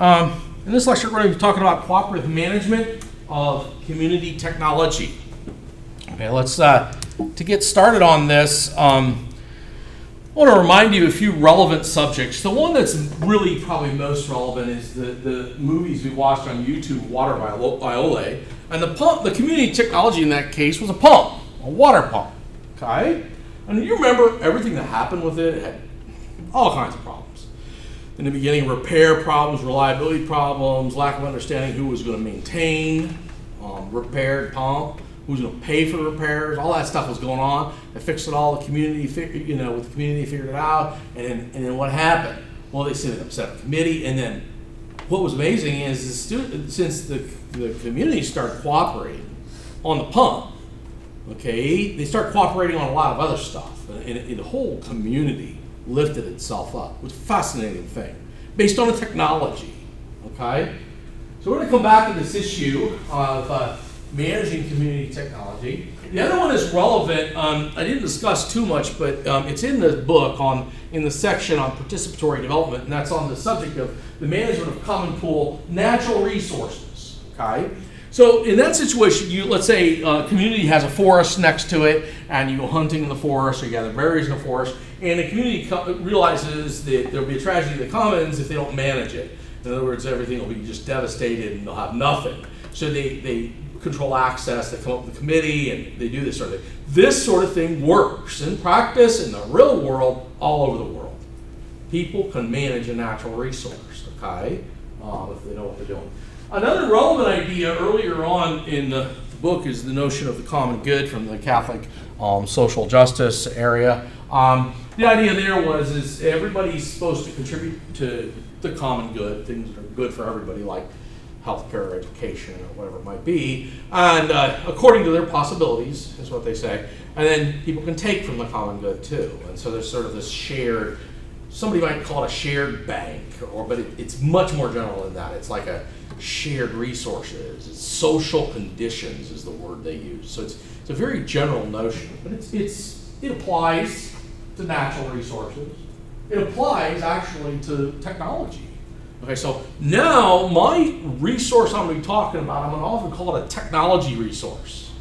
Um, in this lecture, we're going to be talking about cooperative management of community technology. Okay, let's, uh, to get started on this, um, I want to remind you a few relevant subjects. The one that's really probably most relevant is the, the movies we watched on YouTube, Water by Ole. And the pump, the community technology in that case was a pump, a water pump. Okay? And you remember everything that happened with it? It had all kinds of problems. In the beginning, repair problems, reliability problems, lack of understanding who was going to maintain, um, repaired pump who's going to pay for the repairs, all that stuff was going on. They fixed it all. The community, you know, with the community figured it out. And then, and then what happened? Well, they set up, a committee, and then what was amazing is the student, since the, the community started cooperating on the pump, okay, they start cooperating on a lot of other stuff, and, and the whole community lifted itself up. It was a fascinating thing, based on the technology, okay. So we're going to come back to this issue of. Uh, managing community technology. The other one is relevant. Um, I didn't discuss too much, but um, it's in the book on in the section on participatory development, and that's on the subject of the management of common pool natural resources. Okay. So in that situation, you let's say a community has a forest next to it, and you go hunting in the forest, or you gather berries in the forest, and the community realizes that there'll be a tragedy in the commons if they don't manage it. In other words, everything will be just devastated, and they'll have nothing. So they, they control access, they come up with a committee, and they do this sort of thing. This sort of thing works in practice in the real world all over the world. People can manage a natural resource, okay, um, if they know what they're doing. Another relevant idea earlier on in the book is the notion of the common good from the Catholic um, social justice area. Um, the idea there was is everybody's supposed to contribute to the common good, things that are good for everybody, like healthcare, education, or whatever it might be, and uh, according to their possibilities, is what they say. And then people can take from the common good too. And so there's sort of this shared, somebody might call it a shared bank, or but it, it's much more general than that. It's like a shared resources. It's social conditions is the word they use. So it's it's a very general notion, but it's it's it applies to natural resources. It applies actually to technology Okay, so now my resource I'm going to be talking about, I'm going to often call it a technology resource.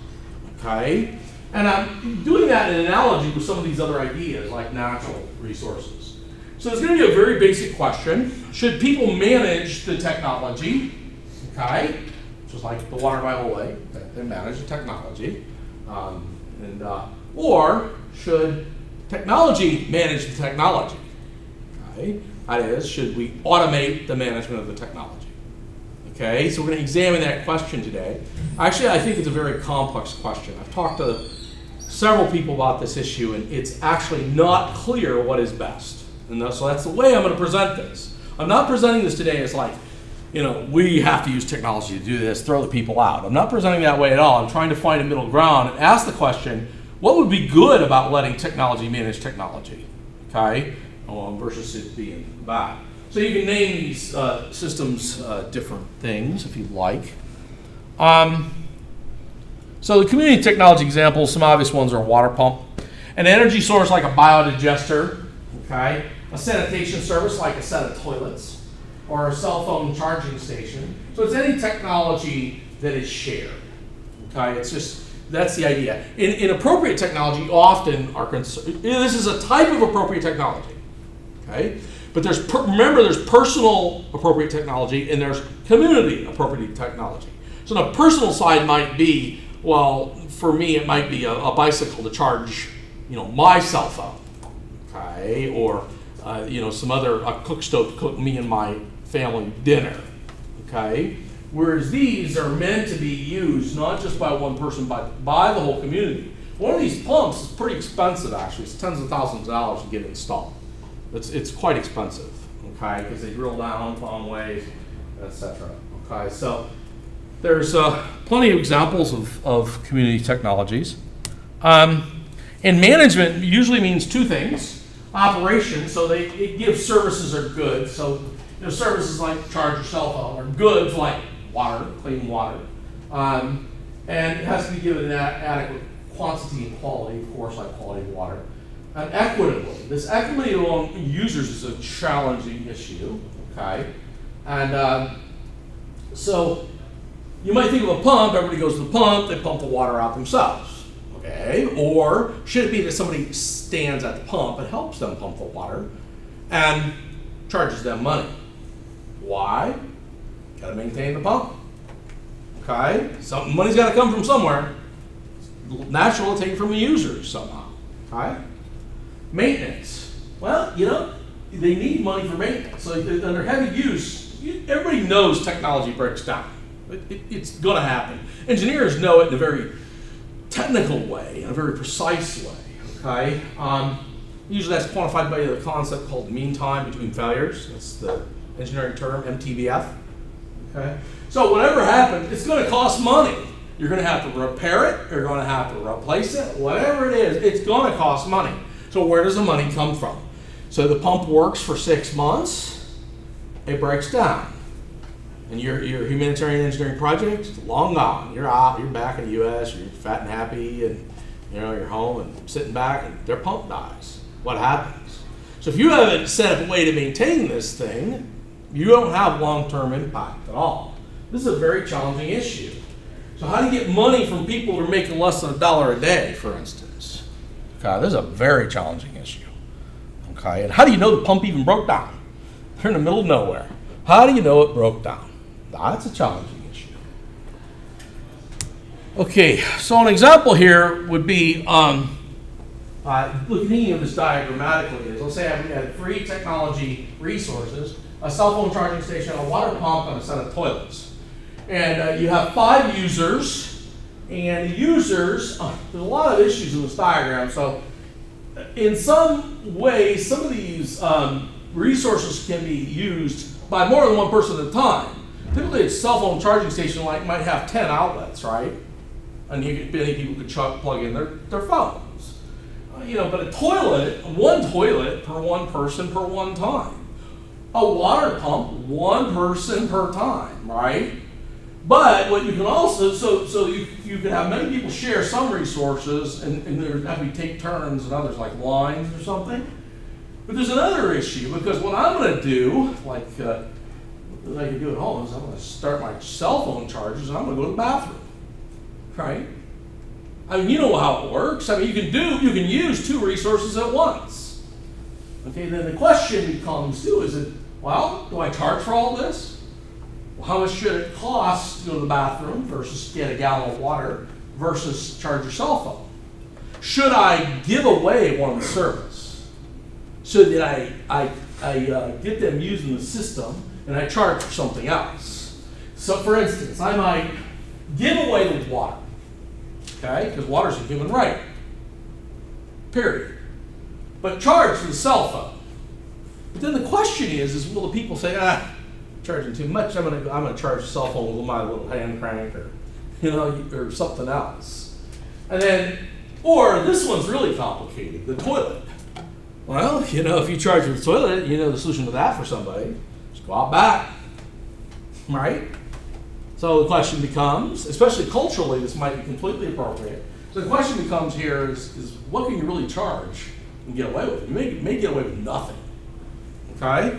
Okay? And I'm doing that in analogy with some of these other ideas like natural resources. So it's going to be a very basic question. Should people manage the technology? Okay? Just like the water by Ole, they manage the technology. Um, and, uh, or should technology manage the technology? Okay? That is, should we automate the management of the technology? Okay, so we're going to examine that question today. Actually, I think it's a very complex question. I've talked to several people about this issue, and it's actually not clear what is best. And so that's the way I'm going to present this. I'm not presenting this today as like, you know, we have to use technology to do this, throw the people out. I'm not presenting that way at all. I'm trying to find a middle ground and ask the question, what would be good about letting technology manage technology? Okay? um, versus it being bad. So you can name these uh, systems uh, different things if you'd like. Um, so the community technology examples, some obvious ones are a water pump, an energy source like a biodigester, okay, a sanitation service like a set of toilets, or a cell phone charging station. So it's any technology that is shared. Okay, it's just that's the idea. In, in appropriate technology, often are concerned. This is a type of appropriate technology. Okay? But there's remember there's personal appropriate technology and there's community appropriate technology. So the personal side might be, well, for me it might be a, a bicycle to charge, you know, my cell phone, okay, or uh, you know some other a cook stove to cook me and my family dinner, okay. Whereas these are meant to be used not just by one person, but by the whole community. One of these pumps is pretty expensive, actually. It's tens of thousands of dollars to get installed. It's, it's quite expensive, okay, because they drill down long ways, etc. Okay, so there's uh, plenty of examples of, of community technologies. Um, and management usually means two things. Operation, so they it gives services or goods. So you know, services like charge your cell phone, or goods like water, clean water. Um, and it has to be given an adequate quantity and quality, of course, like quality of water and equitably. This equity among users is a challenging issue, okay? And uh, so you might think of a pump, everybody goes to the pump, they pump the water out themselves. Okay? Or should it be that somebody stands at the pump and helps them pump the water and charges them money? Why? Got to maintain the pump. Okay? Some money's got to come from somewhere. Natural to take it from the users somehow. Okay? Maintenance. Well, you know, they need money for maintenance. So uh, under heavy use, everybody knows technology breaks down. It, it, it's going to happen. Engineers know it in a very technical way, in a very precise way. Okay. Um, usually that's quantified by the concept called mean time between failures. That's the engineering term, MTBF. Okay. So whatever happens, it's going to cost money. You're going to have to repair it. You're going to have to replace it. Whatever it is, it's going to cost money. So where does the money come from? So the pump works for six months. It breaks down and your, your humanitarian engineering project, long gone. You're out, you're back in the U.S., you're fat and happy, and you know, you're home and sitting back, and their pump dies. What happens? So if you haven't set up a way to maintain this thing, you don't have long-term impact at all. This is a very challenging issue. So how do you get money from people who are making less than a dollar a day, for instance? Okay, this is a very challenging issue. Okay, and how do you know the pump even broke down? They're in the middle of nowhere. How do you know it broke down? That's a challenging issue. Okay, so an example here would be, um, uh, looking at this diagrammatically, is let's say we had three technology resources, a cell phone charging station, a water pump, and a set of toilets. And uh, you have five users, and the users, uh, there's a lot of issues in this diagram, so in some ways, some of these um, resources can be used by more than one person at a time. Typically, a cell phone charging station like might have 10 outlets, right? And you, many people could chuck, plug in their, their phones. Uh, you know, but a toilet, one toilet per one person per one time. A water pump, one person per time, right? But what you can also, so so you, you can have many people share some resources and, and there have to take turns and others like lines or something. But there's another issue because what I'm going to do, like uh, I can do at home is I'm going to start my cell phone chargers and I'm going to go to the bathroom. Right? I mean, you know how it works. I mean, you can do, you can use two resources at once. Okay, then the question becomes too, is it, well, do I charge for all this? Well, how much should it cost to go to the bathroom versus get a gallon of water versus charge your cell phone? Should I give away one service so that I, I, I uh, get them using the system and I charge for something else. So for instance, I might give away the water, okay, because water is a human right, period. But charge for the cell phone. But then the question is, is will the people say, ah, charging too much, I'm gonna, I'm gonna charge the cell phone with my little hand crank or, you know, or something else. And then, or this one's really complicated, the toilet. Well, you know, if you charge the toilet, you know the solution to that for somebody. Out back. Right? So the question becomes, especially culturally, this might be completely appropriate. So the question becomes here is, is what can you really charge and get away with? You may, may get away with nothing. Okay?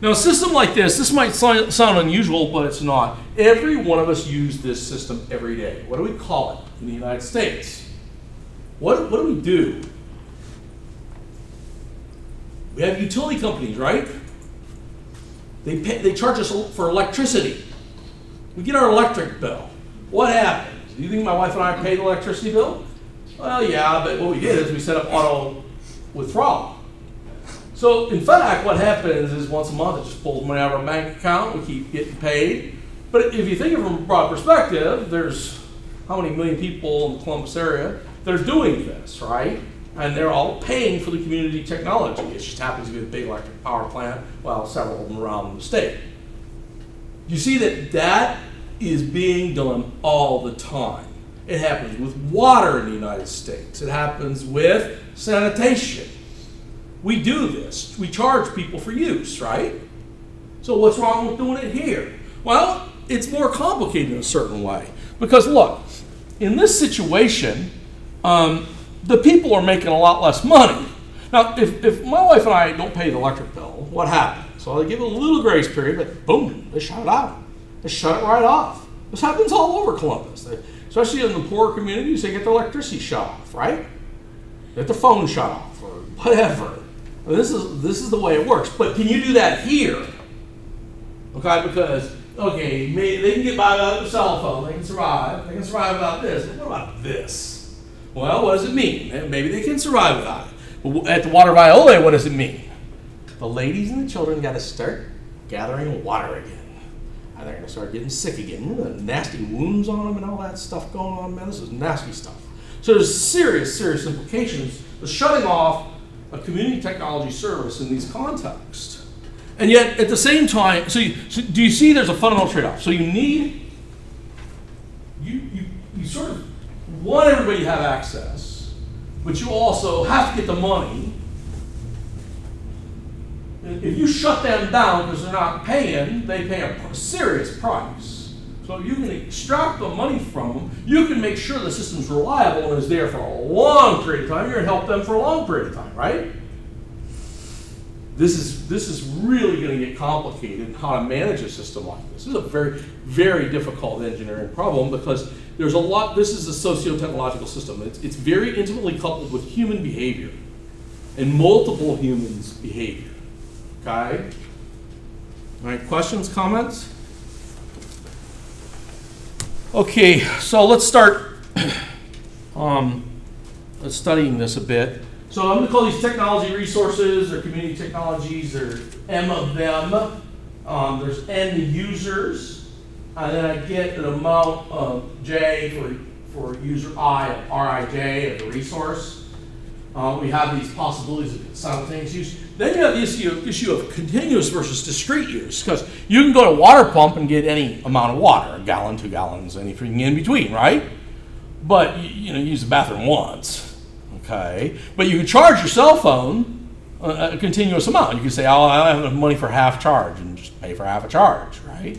Now, a system like this, this might sound, sound unusual, but it's not. Every one of us use this system every day. What do we call it in the United States? What, what do we do? We have utility companies, right? They, pay, they charge us for electricity. We get our electric bill. What happens? Do you think my wife and I pay the electricity bill? Well, yeah, but what we did is we set up auto withdrawal. So, in fact, what happens is once a month it just pulls money out of our bank account. We keep getting paid. But if you think of it from a broad perspective, there's how many million people in the Columbus area that are doing this, right? And they're all paying for the community technology. It just happens to be a big electric power plant, well, several of them around the state. You see that that is being done all the time. It happens with water in the United States. It happens with sanitation. We do this. We charge people for use, right? So what's wrong with doing it here? Well, it's more complicated in a certain way. Because look, in this situation, um, the people are making a lot less money. Now, if, if my wife and I don't pay the electric bill, what happens? So they give a little grace period, but boom, they shut it out. They shut it right off. This happens all over Columbus. They, especially in the poor communities, they get the electricity shut off, right? They get the phone shut off or whatever. This is this is the way it works. But can you do that here? Okay, because okay, they can get by without a cell phone. They can survive. They can survive without this. But what about this? Well, what does it mean? Maybe they can survive without it. But at the Water Viola, what does it mean? The ladies and the children got to start gathering water again. And they're going to start getting sick again. The nasty wounds on them and all that stuff going on, man. This is nasty stuff. So there's serious, serious implications. The shutting off a community technology service in these contexts. And yet, at the same time, so, you, so do you see there's a fundamental trade-off? So you need, you, you, you sort of want everybody to have access, but you also have to get the money. If you shut them down because they're not paying, they pay a serious price. So you can extract the money from them. You can make sure the system's reliable and is there for a long period of time. You're going to help them for a long period of time, right? This is this is really going to get complicated how to manage a system like this. This is a very very difficult engineering problem because there's a lot. This is a socio-technological system. It's it's very intimately coupled with human behavior and multiple humans' behavior. Okay. All right. Questions, comments? Okay, so let's start um, studying this a bit. So I'm going to call these technology resources or community technologies or M of them. Um, there's N users, and then I get an amount of J for, for user I of Rij of the resource. Uh, we have these possibilities of simultaneous use. Then you have the issue, issue of continuous versus discrete use, because you can go to a water pump and get any amount of water, a gallon, two gallons, anything in between, right? But you, you know, use the bathroom once, okay? But you can charge your cell phone a, a continuous amount. You can say, oh, I don't have enough money for half charge, and just pay for half a charge, right?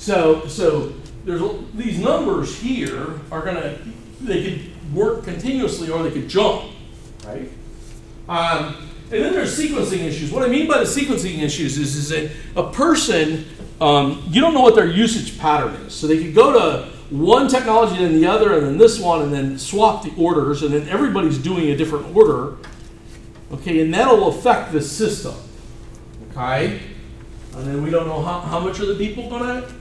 So, so there's these numbers here are gonna, they could work continuously or they could jump right? Um, and then there's sequencing issues. What I mean by the sequencing issues is, is that a person, um, you don't know what their usage pattern is. So they could go to one technology and then the other and then this one and then swap the orders and then everybody's doing a different order. Okay, and that'll affect the system. Okay? And then we don't know how, how much are the people going to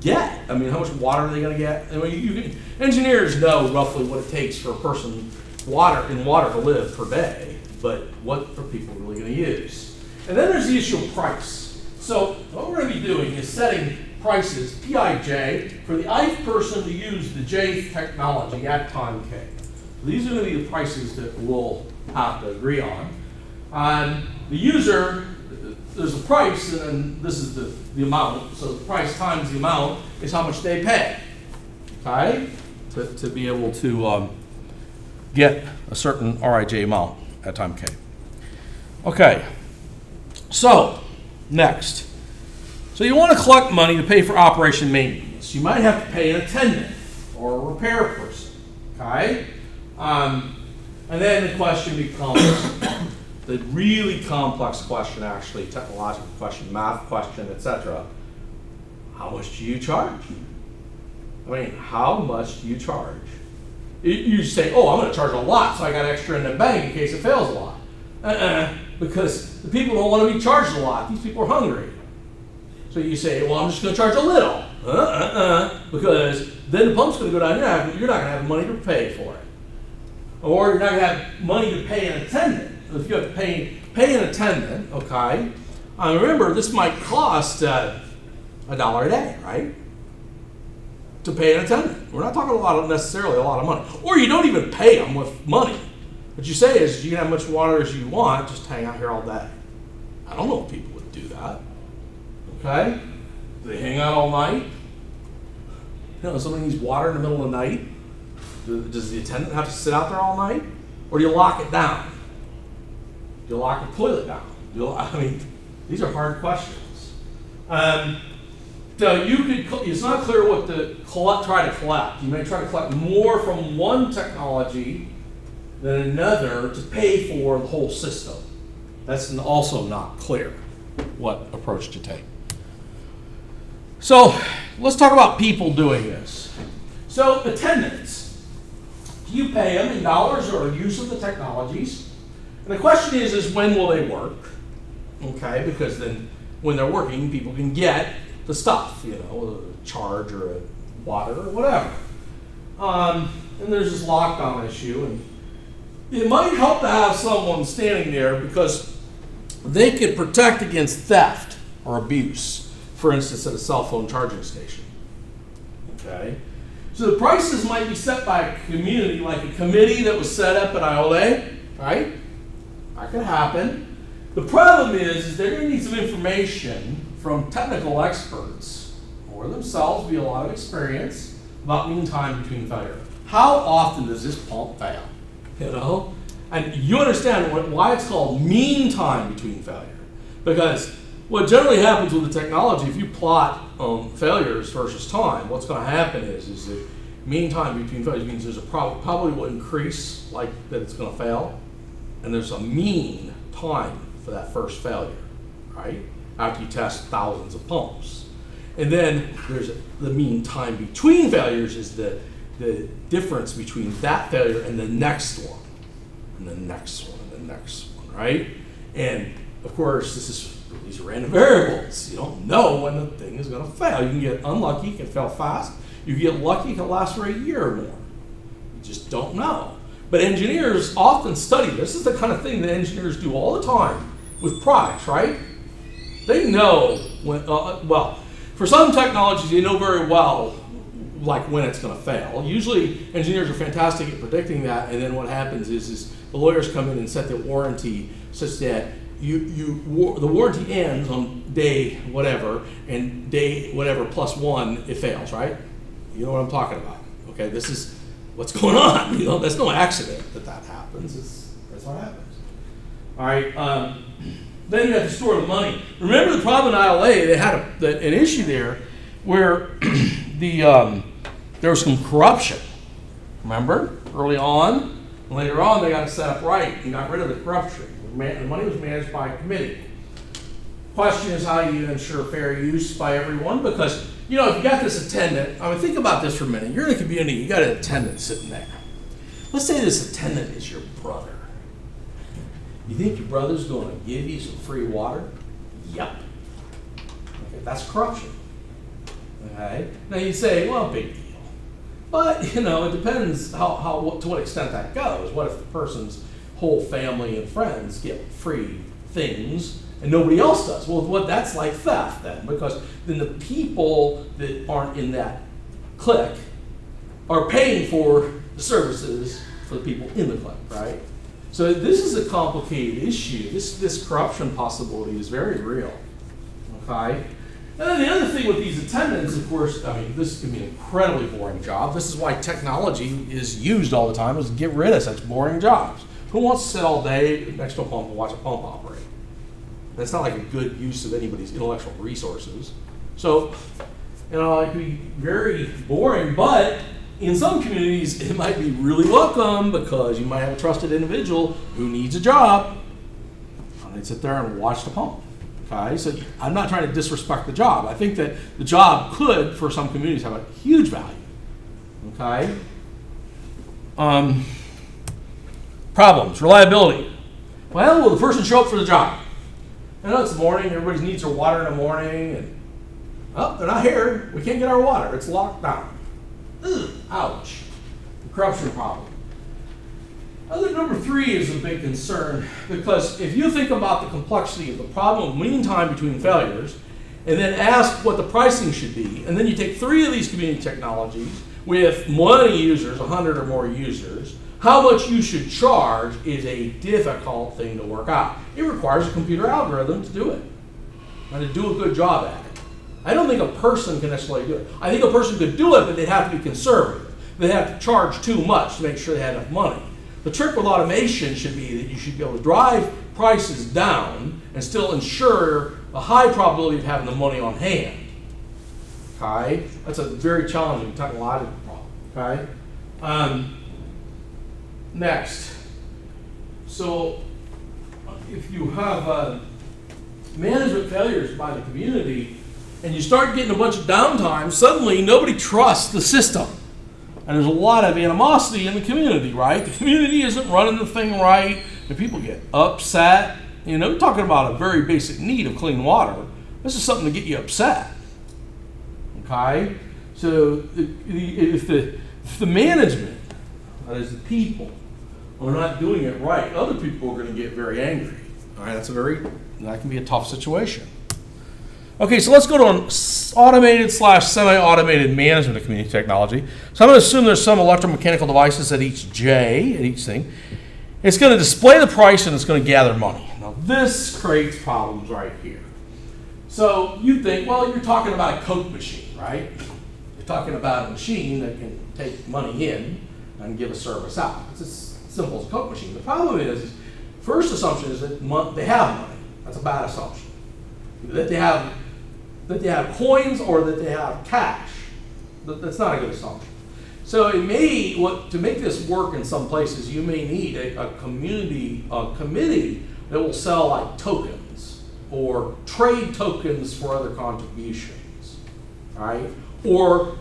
get. I mean, how much water are they going to get? I mean, you, you, engineers know roughly what it takes for a person water in water to live per day, but what are people really going to use? And then there's the issue of price. So what we're going to be doing is setting prices, PIJ, for the ith person to use the J technology at time K. These are going to be the prices that we'll have to agree on. And the user, there's a price, and this is the, the amount. So the price times the amount is how much they pay. Okay? To, to be able to um, get a certain RIJ amount at time K. Okay, so next. So you want to collect money to pay for operation maintenance. You might have to pay an attendant or a repair person, okay? Um, and then the question becomes the really complex question, actually, technological question, math question, etc. How much do you charge? I mean, how much do you charge? you say, oh, I'm going to charge a lot, so I got extra in the bank in case it fails a lot. Uh-uh, because the people don't want to be charged a lot. These people are hungry. So you say, well, I'm just going to charge a little. Uh-uh, because then the pump's going to go down. You're not, you're not going to have money to pay for it. Or you're not going to have money to pay an attendant. If you have to pay, an attendant, okay, uh, remember, this might cost uh, a dollar a day, right? to pay an attendant. We're not talking a lot of necessarily a lot of money. Or you don't even pay them with money. What you say is you can have as much water as you want, just hang out here all day. I don't know if people would do that. Okay? Do they hang out all night? You know, somebody needs water in the middle of the night. Does the attendant have to sit out there all night? Or do you lock it down? You lock the toilet down? You, I mean, these are hard questions. Um, you could, it's not clear what to collect, try to collect. You may try to collect more from one technology than another to pay for the whole system. That's also not clear. what approach to take. So let's talk about people doing this. So attendance, do you pay them in dollars or use of the technologies? And the question is, is when will they work? Okay, because then when they're working, people can get the stuff, you know, a charge or a water or whatever. Um, and there's this lockdown issue, and it might help to have someone standing there because they could protect against theft or abuse, for instance, at a cell phone charging station. Okay? So the prices might be set by a community, like a committee that was set up at IOLA, right? That could happen. The problem is, is they're going to need some information from technical experts or themselves, be a lot of experience about mean time between failure. How often does this pump fail? You know? And you understand what, why it's called mean time between failure. Because what generally happens with the technology, if you plot um, failures versus time, what's going to happen is, is that mean time between failures means there's a prob- probably will increase, like that it's going to fail, and there's a mean time for that first failure, right? After you test thousands of pumps. And then there's the mean time between failures is the, the difference between that failure and the next one, and the next one, and the next one, right? And of course, this is these are random variables. You don't know when the thing is going to fail. You can get unlucky, can fail fast. You get lucky, it can last for a year or more. You just don't know. But engineers often study this. is the kind of thing that engineers do all the time with products, right? They know when, uh, well, for some technologies, they know very well like when it's going to fail. Usually, engineers are fantastic at predicting that, and then what happens is, is the lawyers come in and set the warranty such that you, you war, the warranty ends on day whatever, and day whatever plus one it fails, right? You know what I'm talking about? Okay, this is what's going on. You know, that's no accident that that happens. It's, that's what happens. All right. Um, then you have to store the money. Remember the problem in ILA, they had a, the, an issue there where the um, there was some corruption. Remember early on. Later on, they got it set up right and got rid of the corruption. The money was managed by a committee. Question is how do you ensure fair use by everyone because you know if you got this attendant. I mean, think about this for a minute. You're in a community. You got an attendant sitting there. Let's say this attendant is your brother. You think your brother's going to give you some free water? Yep. Okay, that's corruption. Okay. Now you say, well, big deal. But you know, it depends how, how to what extent that goes. What if the person's whole family and friends get free things and nobody else does? Well, what that's like theft then, because then the people that aren't in that clique are paying for the services for the people in the clique, right? So this is a complicated issue. This, this corruption possibility is very real. Okay? And then the other thing with these attendants, of course, I mean, this can be an incredibly boring job. This is why technology is used all the time, is to get rid of such boring jobs. Who wants to sit all day next to a pump and watch a pump operate? That's not like a good use of anybody's intellectual resources. So, you know, it can be very boring, but in some communities, it might be really welcome because you might have a trusted individual who needs a job. And they sit there and watch the pump. Okay, so I'm not trying to disrespect the job. I think that the job could, for some communities, have a huge value. Okay. Um, problems, reliability. Well, will the person show up for the job? I know it's morning, everybody needs their water in the morning, and oh, they're not here. We can't get our water. It's locked down. Ugh, ouch. The corruption problem. Other number three is a big concern because if you think about the complexity of the problem of mean time between failures, and then ask what the pricing should be, and then you take three of these community technologies with many users, 100 or more users, how much you should charge is a difficult thing to work out. It requires a computer algorithm to do it and to do a good job at it. I don't think a person can necessarily do it. I think a person could do it, but they'd have to be conservative. They'd have to charge too much to make sure they had enough money. The trick with automation should be that you should be able to drive prices down and still ensure a high probability of having the money on hand. Okay? That's a very challenging technological problem. Okay? Um, next. So, if you have, uh, management failures by the community, and you start getting a bunch of downtime, suddenly nobody trusts the system. And there's a lot of animosity in the community, right? The community isn't running the thing right, and people get upset. You know, we're talking about a very basic need of clean water. This is something to get you upset. Okay? So if the, if the management, that is the people, are not doing it right, other people are going to get very angry. All right, that's a very, that can be a tough situation. Okay, so let's go to an automated slash semi-automated management of community technology. So I'm going to assume there's some electromechanical devices at each J, at each thing. It's going to display the price and it's going to gather money. Now this creates problems right here. So you think, well, you're talking about a Coke machine, right? You're talking about a machine that can take money in and give a service out. It's as simple as a Coke machine. The problem is, first assumption is that they have money. That's a bad assumption. That they have that they have coins or that they have cash. That's not a good assumption. So it may what to make this work in some places, you may need a, a community a committee that will sell like tokens or trade tokens for other contributions, right? Or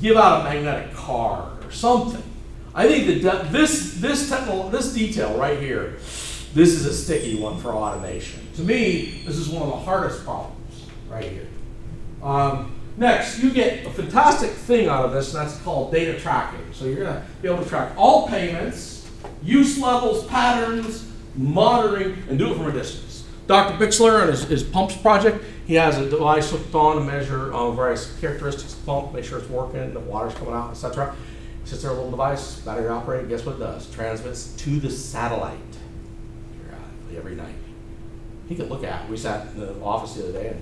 give out a magnetic card or something. I think that this this technical this detail right here, this is a sticky one for automation. To me, this is one of the hardest problems right here. Um, next, you get a fantastic thing out of this, and that's called data tracking. So you're going to be able to track all payments, use levels, patterns, monitoring, and do it from a distance. Dr. Bixler and his, his pumps project, he has a device hooked on to measure uh, various characteristics of the pump, make sure it's working, the water's coming out, etc. Sits there a little device, battery operated, guess what it does? Transmits to the satellite every night. He could look at it. We sat in the office the other day and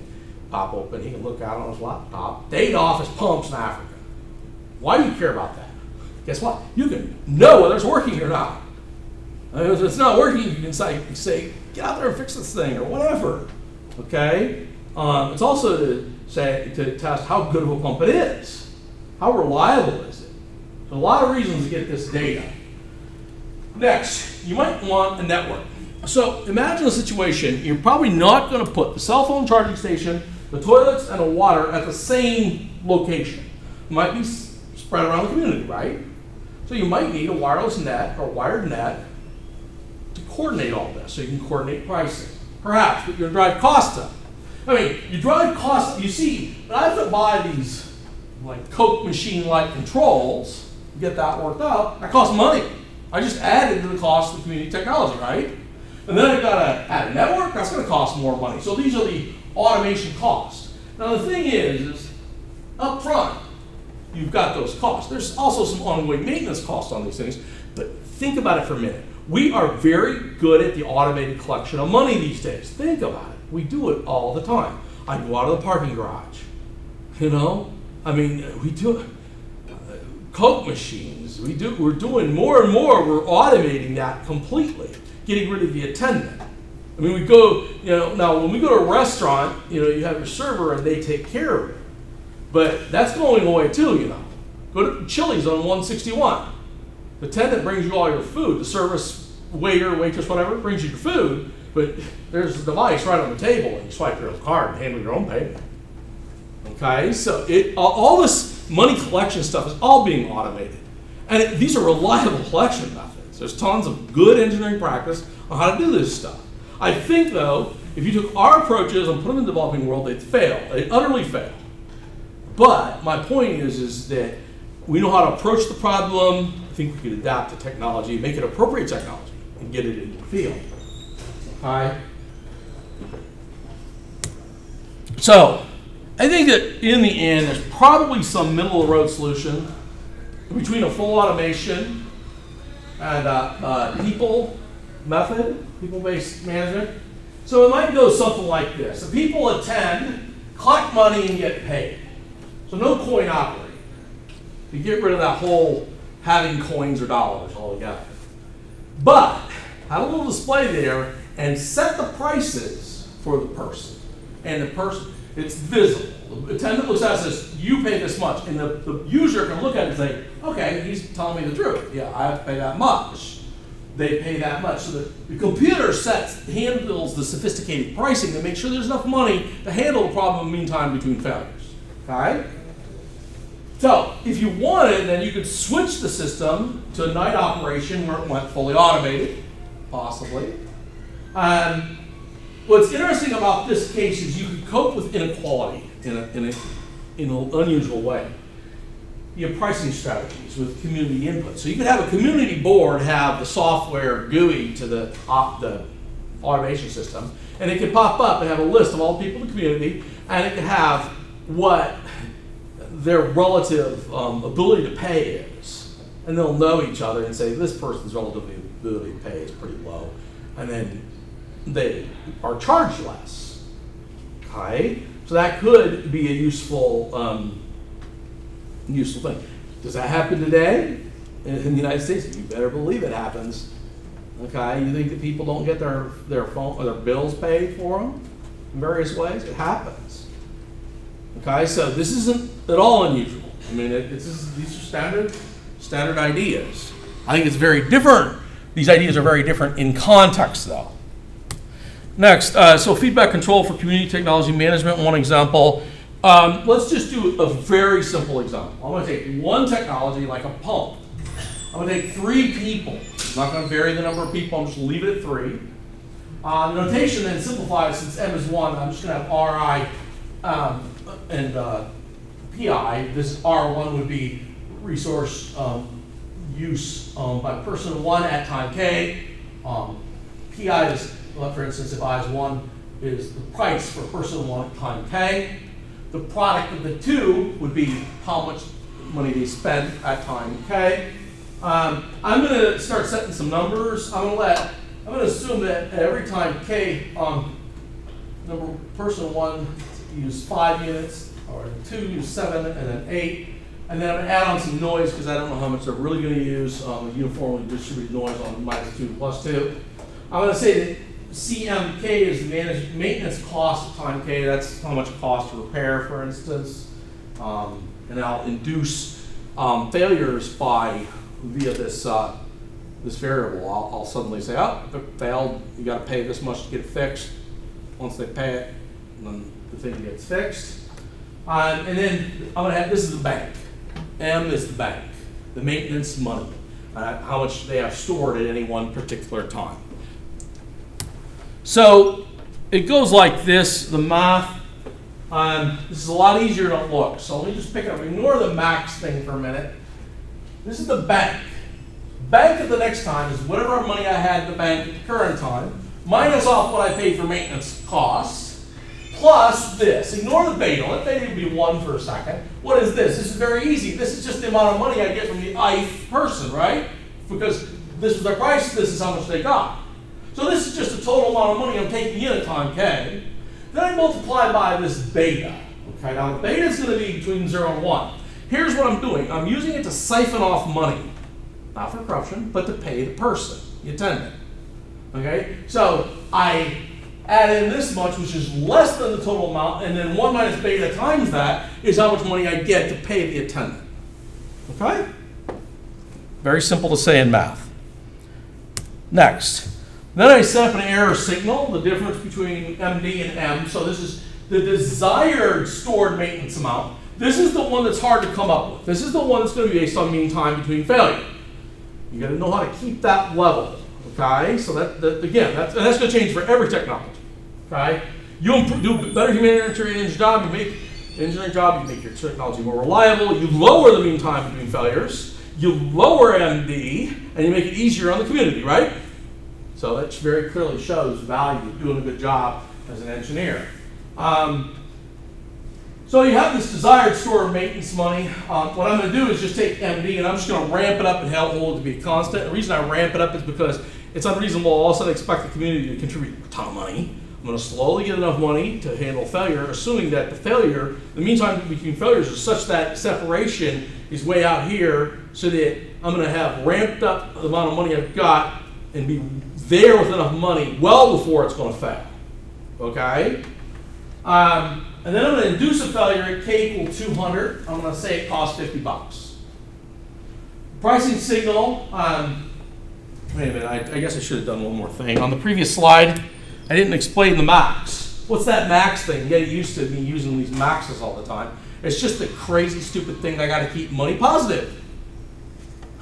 pop open, he can look out on his laptop, date off his pumps in Africa. Why do you care about that? Guess what? You can know whether it's working or not. If it's not working, you can say, say get out there and fix this thing or whatever. Okay? Um, it's also to say to test how good of a pump it is. How reliable a lot of reasons to get this data. Next, you might want a network. So imagine a situation, you're probably not going to put the cell phone charging station the toilets and the water at the same location. It Might be spread around the community, right? So you might need a wireless net or wired net to coordinate all this, so you can coordinate pricing. Perhaps, but to drive costs up. I mean, you drive costs, you see, I have to buy these like Coke machine-like controls, get that worked out, that costs money. I just added to the cost of the community technology, right? And then I've got to add a network, that's going to cost more money. So these are the automation costs. Now the thing is, is up front, you've got those costs. There's also some ongoing maintenance costs on these things, but think about it for a minute. We are very good at the automated collection of money these days. Think about it. We do it all the time. I go out of the parking garage. You know, I mean, we do uh, Coke machines. We do. We're doing more and more. We're automating that completely, getting rid of the attendant. I mean, we go, you know, now when we go to a restaurant, you know, you have your server and they take care of it. But that's going away too, you know. Go to Chili's on 161. The attendant brings you all your food. The service waiter, waitress, whatever, brings you your food, but there's a device right on the table and you swipe your own card and handle your own payment. Okay, so it, all this money collection stuff is all being automated. And it, these are reliable collection methods. There's tons of good engineering practice on how to do this stuff. I think, though, if you took our approaches and put them in the developing world, they'd fail. They'd utterly fail. But my point is, is that we know how to approach the problem. I think we could adapt to technology, make it appropriate technology, and get it into the field. Okay? So, I think that in the end, there's probably some middle of the road solution between a full automation and uh, uh, people method, people-based management. So it might go something like this. The people attend, collect money, and get paid. So no coin operating. You get rid of that whole having coins or dollars altogether. But have a little display there and set the prices for the person. And the person, it's visible. The attendant looks at it and says, you pay this much. And the, the user can look at it and say, okay, he's telling me the truth. Yeah, I have to pay that much. they pay that much. So the, the computer sets handles the sophisticated pricing to make sure there's enough money to handle the problem in the meantime between failures. Okay? So if you wanted, then you could switch the system to a night operation where it went fully automated, possibly. Um, what's interesting about this case is you could cope with inequality in, a, in, a, in an unusual way. You have pricing strategies with community input. So you could have a community board have the software GUI to the, op, the automation system, and it could pop up and have a list of all the people in the community, and it could have what their relative um, ability to pay is. And they'll know each other and say, this person's relative ability to pay is pretty low. And then they are charged less. Okay? So that could be a useful, um, useful thing. Does that happen today in, in the United States? You better believe it happens. Okay? You think that people don't get their, their phone or their bills paid for them in various ways? It happens. Okay, so this isn't at all unusual. I mean, it, it's, these are standard, standard ideas. I think it's very different. These ideas are very different in context, though. Next, uh, so feedback control for community technology management, one example. Um, let's just do a very simple example. I'm to take one technology like a pump. I'm to take three people. I'm not going to vary the number of people, I'm just leave it at three. Uh, the notation then simplifies since M is one, I'm just going to have RI um, and uh, PI, this R1 would be resource um, use um, by person one at time K. Um, PI is, for instance, if I is one, is the price for person one time K. The product of the two would be how much money they spend at time K. Um, I'm going to start setting some numbers. I'm going to let, I'm going to assume that every time K, um, number person one use five units, or two use seven, and then eight. And then I'm going to add on some noise because I don't know how much they're really going to use um, uniformly distributed noise on minus two plus two. I'm going to say that CMK is the manage, maintenance cost of time K. That's how much it costs to repair, for instance. Um, and I'll induce um, failures by via this uh, this variable. I'll, I'll, suddenly say, oh, if it failed, you got to pay this much to get it fixed. Once they pay it, then the thing gets fixed. Um, and then I'm going to have, this is the bank. M is the bank, the maintenance money, uh, how much they have stored at any one particular time. So it goes like this, the math. Um, this is a lot easier to look. So let me just pick up, ignore the max thing for a minute. This is the bank. Bank at the next time is whatever money I had in the bank at the current time, minus off what I paid for maintenance costs, plus this. Ignore the beta. Let beta be 1 for a second. What is this? This is very easy. This is just the amount of money I get from the IF person, right? Because this is their price, this is how much they got. So this is just the total amount of money I'm taking in at time k. Then I multiply by this beta. Okay, now the beta is going to be between 0 and 1. Here's what I'm doing. I'm using it to siphon off money. Not for corruption, but to pay the person, the attendant. Okay, so I add in this much, which is less than the total amount, and then 1 minus beta times that is how much money I get to pay the attendant. Okay? Very simple to say in math. Next. Then I set up an error signal, the difference between MD and M. So this is the desired stored maintenance amount. This is the one that's hard to come up with. This is the one that's going to be based on mean time between failure. You got to know how to keep that level. Okay, so that, that again, that's, and that's going to change for every technology. Okay, you do better humanitarian engineering job, you make engineering job, you make your technology more reliable, you lower the mean time between failures, you lower MD, and you make it easier on the community, right? So that very clearly shows value, doing a good job as an engineer. Um, so you have this desired store of maintenance money. Um, what I'm going to do is just take MD and I'm just going to ramp it up and help hold it to be constant. The reason I ramp it up is because it's unreasonable all of a sudden expect the community to contribute a ton of money. I'm going to slowly get enough money to handle failure, assuming that the failure, the mean time between failures is such that separation is way out here so that I'm going to have ramped up the amount of money I've got and be there with enough money well before it's going to fail. Okay? Um, and then I'm going to induce a failure at k equal 200. I'm going to say it costs 50 bucks. Pricing signal, um, wait a minute, I, I guess I should have done one more thing. On the previous slide, I didn't explain the max. What's that max thing? Get used to me using these maxes all the time. It's just a crazy, stupid thing I got to keep money positive.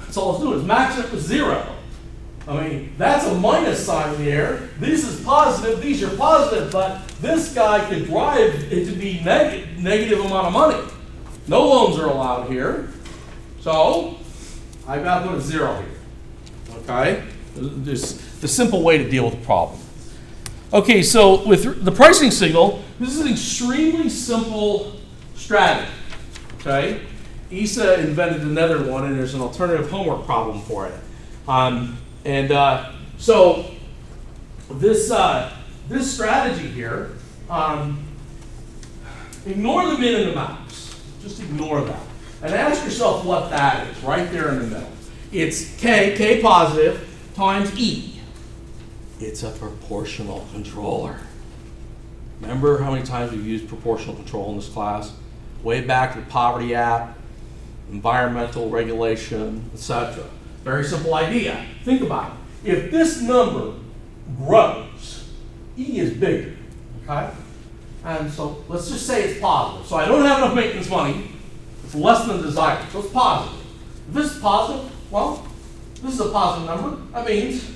That's all it's doing is max it to zero. I mean, that's a minus sign here. This is positive, these are positive, but this guy could drive it to be neg negative amount of money. No loans are allowed here. So, I've got to put a zero here. Okay? There's the simple way to deal with the problem. Okay, so with the pricing signal, this is an extremely simple strategy. Okay? ESA invented another one, and there's an alternative homework problem for it. Um, and uh, so this uh, this strategy here, um, ignore the min and the max. Just ignore that. And ask yourself what that is, right there in the middle. It's K, K positive, times E. It's a proportional controller. Remember how many times we've used proportional control in this class? Way back to the Poverty Act, environmental regulation, etc. Very simple idea. Think about it. If this number grows, E is bigger, okay? And so let's just say it's positive. So I don't have enough maintenance money. It's less than desired, so it's positive. If this is positive, well, this is a positive number. That means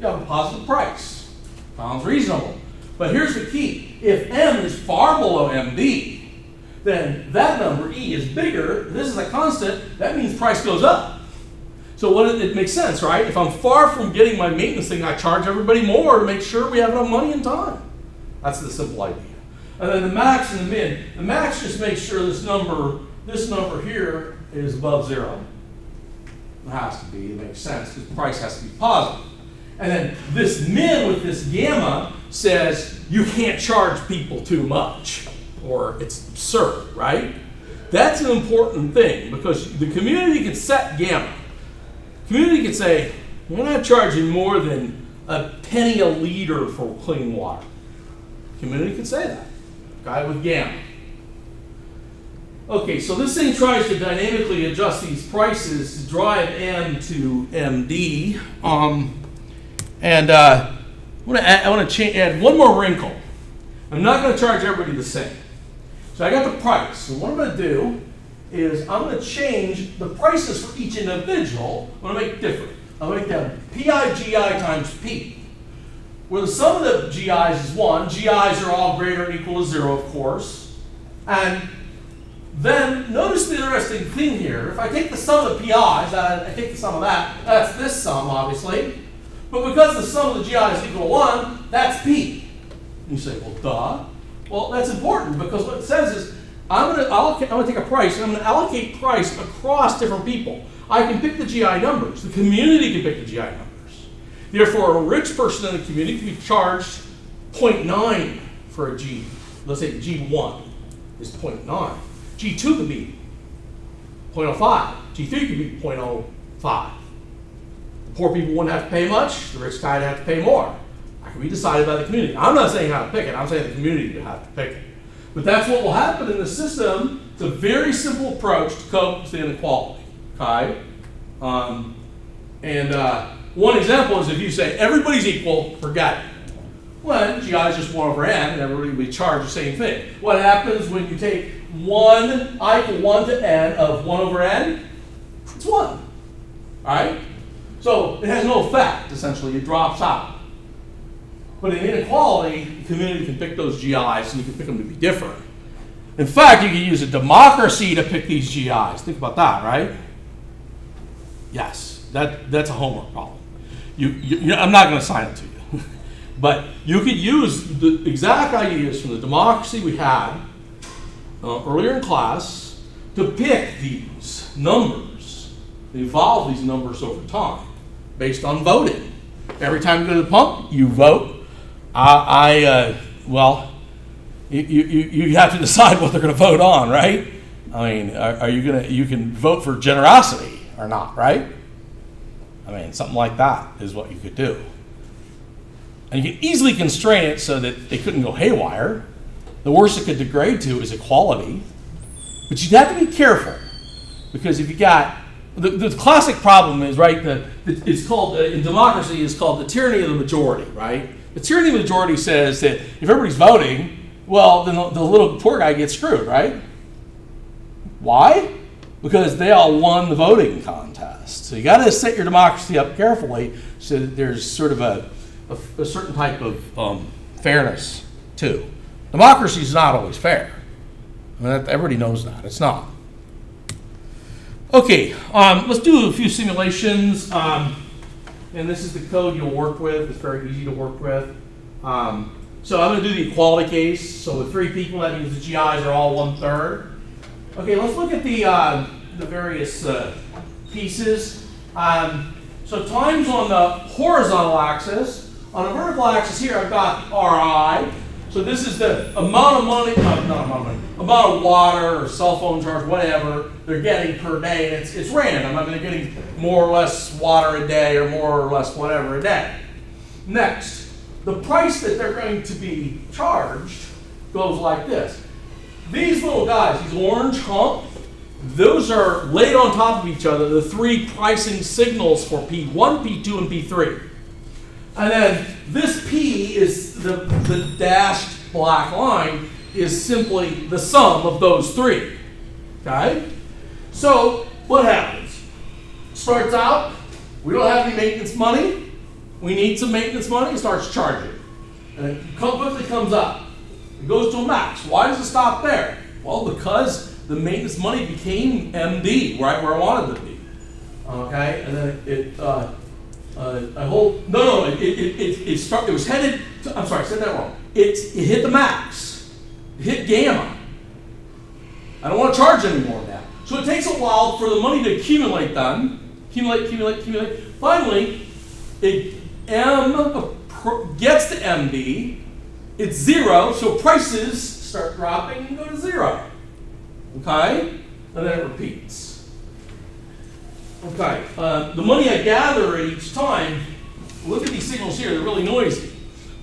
you have a positive price. Sounds reasonable. But here's the key. If M is far below MD, then that number, E, is bigger. This is a constant. That means price goes up. So what it, makes sense, right? If I'm far from getting my maintenance thing, I charge everybody more to make sure we have enough money and time. That's the simple idea. And then the max and the min. The max just makes sure this number, this number here is above zero. It has to be, it makes sense, because the price has to be positive. And then this min with this gamma says you can't charge people too much, or it's absurd, right? That's an important thing because the community can set gamma. Community could say, we're not charging more than a penny a liter for clean water. Community could say that. Guy with gamma. Okay, so this thing tries to dynamically adjust these prices to drive M to MD. Um, and uh, I want to add, I want to add one more wrinkle. I'm not going to charge everybody the same. So I got the price. So what I'm going to do is I'm going to change the prices for each individual. I'm going to make different. I'll make them PIGI times P. Where the sum of the GIs is 1. GIs are all greater or equal to 0, of course. And then notice the interesting thing here. If I take the sum of the PIs, I take the sum of that, that's this sum, obviously. But because the sum of the GI is equal to 1, that's P. You say, well, duh. Well, that's important because what it says is I'm going to allocate, I'm going to take a price and I'm going to allocate price across different people. I can pick the GI numbers. The community can pick the GI numbers. Therefore, a rich person in the community can be charged 0.9 for a G. Let's say G1 is 0.9. G2 could be 0.05. G3 could be 0.05. The poor people wouldn't have to pay much. The rich guy would have to pay more. That can be decided by the community. I'm not saying how to pick it. I'm saying the community would have to pick it. But that's what will happen in the system. It's a very simple approach to cope with the inequality. Okay? Um, and uh, one example is if you say everybody's equal, forget it. Well, GI is just 1 over n, and everybody will be charged the same thing. What happens when you take 1, i equal 1 to n of 1 over n? It's 1. All right? So it has no effect, essentially. It drops out. But in inequality, community can pick those GIs and you can pick them to be different. In fact, you can use a democracy to pick these GIs. Think about that, right? Yes, that, that's a homework problem. You, you, I'm not going to assign it to you. but you could use the exact ideas from the democracy we had uh, earlier in class to pick these numbers, evolve these numbers over time based on voting. Every time you go to the pump, you vote I, I uh, well, you, you, you have to decide what they're going to vote on, right? I mean, are, are you going to, you can vote for generosity or not, right? I mean, something like that is what you could do. And you can easily constrain it so that they couldn't go haywire. The worst it could degrade to is equality. But you'd have to be careful because if you got the, the classic problem is right. The, the it's called uh, in democracy is called the tyranny of the majority. Right. The tyranny of the majority says that if everybody's voting, well, then the, little poor guy gets screwed. Right. Why? Because they all won the voting contest. So you got to set your democracy up carefully so that there's sort of a, a, a certain type of um, fairness too. Democracy is not always fair. I mean, everybody knows that. It's not. Okay, um, let's do a few simulations. Um, and this is the code you'll work with. It's very easy to work with. Um, so I'm going to do the equality case. So with three people, that means the GIs are all one third. Okay, let's look at the uh, the various uh, pieces. Um, so times on the horizontal axis. On the vertical axis here, I've got RI. So this is the amount of money, not amount of money, amount of water or cell phone charge, whatever they're getting per day, and it's, it's random. I mean, they're getting more or less water a day or more or less whatever a day. Next, the price that they're going to be charged goes like this. These little guys, these orange hump, those are laid on top of each other, the three pricing signals for P1, P2, and P3. And then this P is the, the dashed black line is simply the sum of those three. Okay? So what happens? Starts out, we don't have any maintenance money. We need some maintenance money, starts charging. And it quickly comes up. It goes to a max. Why does it stop there? Well, because the maintenance money became MD, right where I wanted it to be. Okay, and then it uh, uh, I hold no, no, it it it, it, start, it was headed. To, I'm sorry, I said that wrong. It it hit the max, it hit gamma. I don't want to charge any more of that. So it takes a while for the money to accumulate. Then accumulate, accumulate, accumulate. Finally, it M gets to MD. It's zero, so prices start dropping and go to zero. Okay, and then it repeats. Okay, uh, the money I gather at each time, look at these signals here, they're really noisy.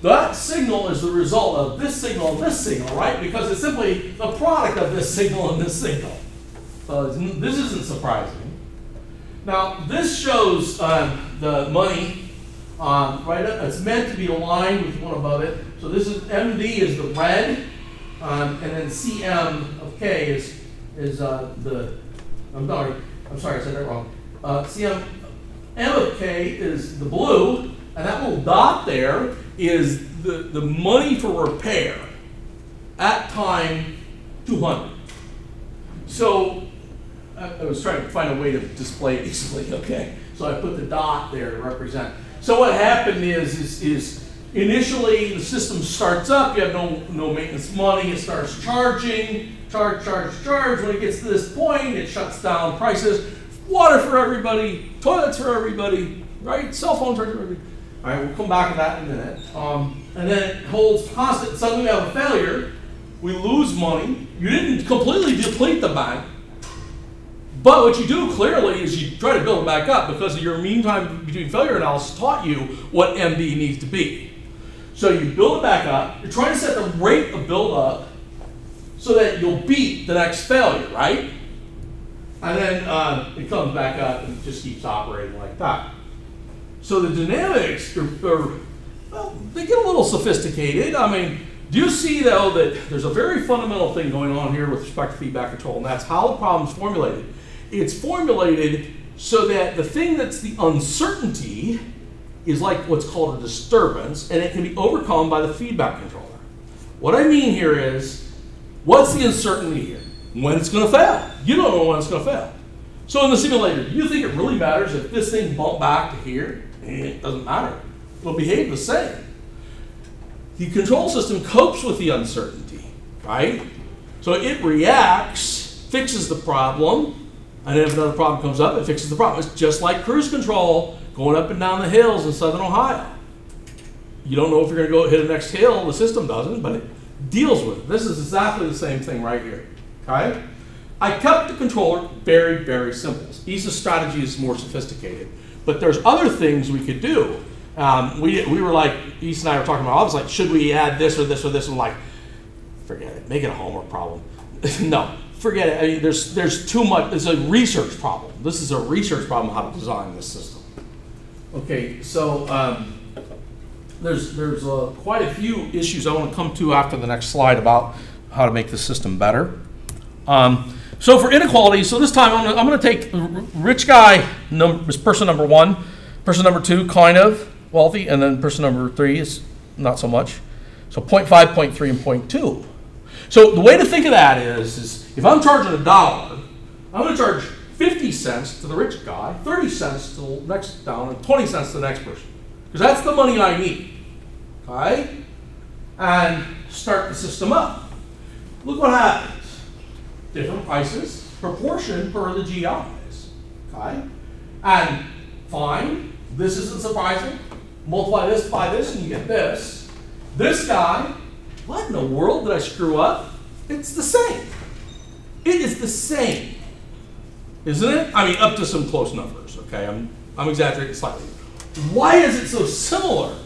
That signal is the result of this signal and this signal, right? Because it's simply the product of this signal and this signal. So this isn't surprising. Now, this shows uh, the money, um, right? It's meant to be aligned with one above it. So this is MD is the red, um, and then CM of K is is uh, the. I'm sorry. I'm sorry, I said that wrong. Uh, CM M of K is the blue, and that little dot there is the, the money for repair at time 200. So I, I was trying to find a way to display it easily, okay? So I put the dot there to represent. So what happened is, is, is initially the system starts up, you have no, no maintenance money, it starts charging, charge, charge, charge. When it gets to this point, it shuts down prices water for everybody, toilets for everybody, right? Cell phone charge for everybody. All right, we'll come back to that in a minute. Um, and then it holds constant. Suddenly we have a failure. We lose money. You didn't completely deplete the bank. But what you do clearly is you try to build it back up because your mean time between failure analysis taught you what MD needs to be. So you build it back up. You're trying to set the rate of build up so that you'll beat the next failure, right? And then uh, it comes back up and just keeps operating like that. So the dynamics are, are, well, they get a little sophisticated. I mean, do you see though that there's a very fundamental thing going on here with respect to feedback control, and that's how the problem's formulated. It's formulated so that the thing that's the uncertainty is like what's called a disturbance, and it can be overcome by the feedback controller. What I mean here is, what's the uncertainty here? When it's going to fail. You don't know when it's going to fail. So in the simulator, you think it really matters if this thing bumped back to here? Eh, it doesn't matter. It'll behave the same. The control system copes with the uncertainty, right? So it reacts, fixes the problem, and if another problem comes up, it fixes the problem. It's just like cruise control going up and down the hills in southern Ohio. You don't know if you're going to go hit the next hill, the system doesn't, but it deals with it. This is exactly the same thing right here. Okay? I kept the controller very, very simple. ESA's strategy is more sophisticated. But there's other things we could do. Um, we, we were like, Esa and I were talking about, I was like, should we add this or this or this? And like, forget it, make it a homework problem. no, forget it. I mean, there's there's too much. It's a research problem. This is a research problem how to design this system. Okay, so um, there's there's uh, quite a few issues I want to come to after the next slide about how to make the system better. Um, so for inequality, so this time I'm gonna, take rich guy num- person number one, person number two kind of wealthy, and then person number three is not so much. So 0.5, 0.3, and 0.2. So the way to think of that is, is if I'm charging a dollar, I'm gonna charge 50 cents to the rich guy, 30 cents to the next down, and 20 cents to the next person. Because that's the money I need. Okay? And start the system up. Look what happens different prices, proportion per the GIs. Okay? And fine, this isn't surprising. Multiply this by this and you get this. This guy, what in the world did I screw up? It's the same. It is the same. Isn't it? I mean, up to some close numbers, okay? I'm, I'm exaggerating slightly. Why is it so similar?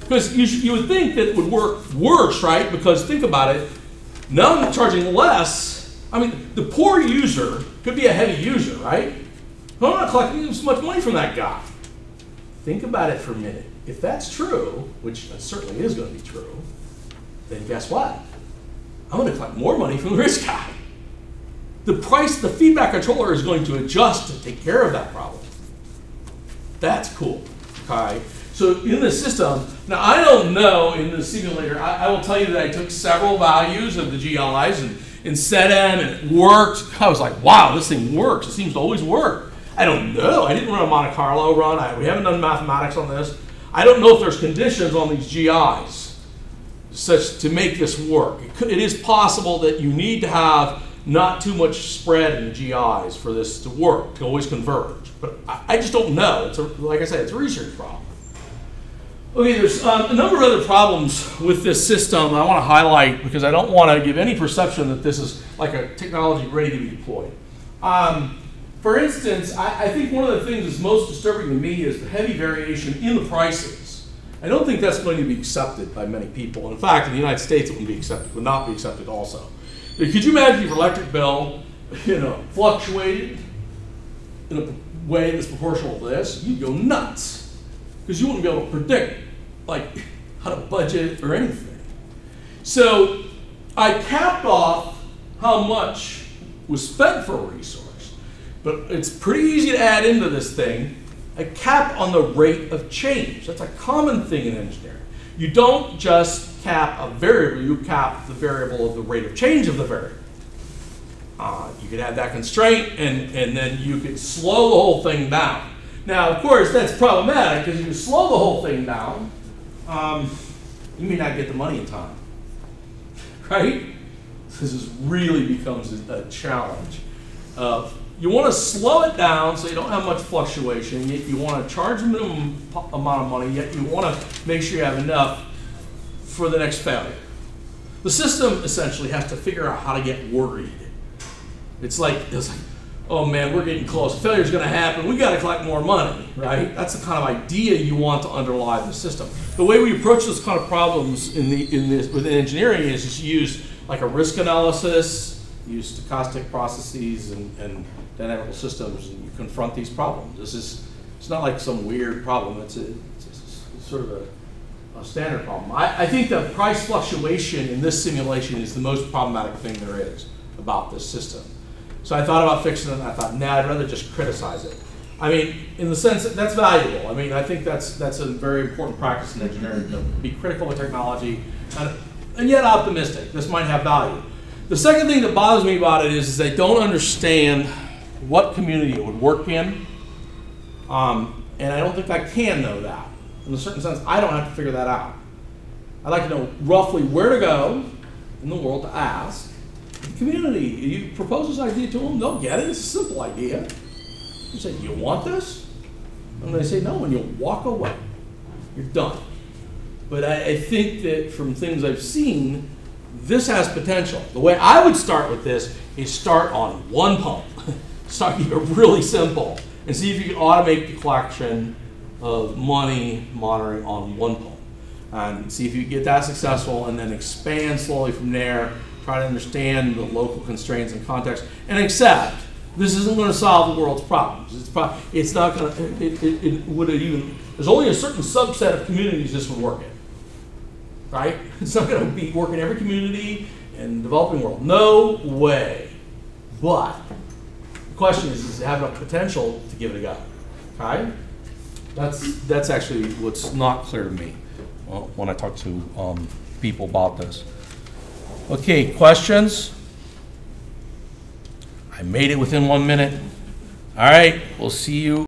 Because you, you would think that it would work worse, right? Because think about it. Now I'm charging less. I mean, the poor user could be a heavy user, right? I'm not collecting as much money from that guy. Think about it for a minute. If that's true, which certainly is going to be true, then guess what? I'm going to collect more money from the rich guy. The price, the feedback controller is going to adjust to take care of that problem. That's cool. Okay. So in the system, now I don't know in the simulator, I, I will tell you that I took several values of the GLIs and, and set them and it worked. I was like, wow, this thing works. It seems to always work. I don't know. I didn't run a Monte Carlo run. I, we haven't done mathematics on this. I don't know if there's conditions on these GIs such to make this work. It, could, it is possible that you need to have not too much spread in the GIs for this to work, to always converge. But I, I just don't know. It's a, like I said, it's a research problem. Okay, there's um, a number of other problems with this system I want to highlight because I don't want to give any perception that this is like a technology ready to be deployed. Um, for instance, I, I think one of the things that's most disturbing to me is the heavy variation in the prices. I don't think that's going to be accepted by many people. In fact, in the United States, it would be accepted, would not be accepted also. Could you imagine if your electric bill, you know, fluctuated in a way that's proportional to this? You'd go nuts because you wouldn't be able to predict like how to budget or anything. So I capped off how much was spent for a resource, but it's pretty easy to add into this thing a cap on the rate of change. That's a common thing in engineering. You don't just cap a variable, you cap the variable of the rate of change of the variable. Uh, you could add that constraint and, and then you could slow the whole thing down. Now, of course, that's problematic because you slow the whole thing down, um, you may not get the money in time. Right? This is really becomes a, challenge. Uh, you want to slow it down so you don't have much fluctuation, yet you want to charge a minimum amount of money, yet you want to make sure you have enough for the next failure. The system essentially has to figure out how to get worried. It's like, it's like oh man, we're getting close. Failure's going to happen. We got to collect more money, right? That's the kind of idea you want to underlie the system. The way we approach those kind of problems in the in this within engineering is just use like a risk analysis, use stochastic processes and, and dynamical systems, and you confront these problems. This is it's not like some weird problem. It's a, it's, a- it's sort of a, a standard problem. I, I think the price fluctuation in this simulation is the most problematic thing there is about this system. So I thought about fixing it, and I thought, nah, I'd rather just criticize it. I mean, in the sense that that's valuable. I mean, I think that's that's a very important practice in engineering to be critical of technology and, and yet optimistic. This might have value. The second thing that bothers me about it is, is they don't understand what community it would work in. Um, and I don't think I can know that. In a certain sense, I don't have to figure that out. I'd like to know roughly where to go in the world to ask. Community, you propose this idea to them, they'll get it. It's a simple idea. You say, you want this?" And they say no, and you walk away. You're done. But I, I think that from things I've seen, this has potential. The way I would start with this is start on one pump. start keep it really simple and see if you can automate the collection of money monitoring on one pump. And see if you get that successful and then expand slowly from there try to understand the local constraints and context, and accept this isn't going to solve the world's problems. It's, pro- it's not going to, it, it, it would even, there's only a certain subset of communities this would work in. Right? It's not going to be work in every community and developing world. No way. But the question is, does it have enough potential to give it a go? Okay? That's, that's actually what's not clear to me uh, when I talk to um, people about this. Okay, questions? I made it within one minute. All right, we'll see you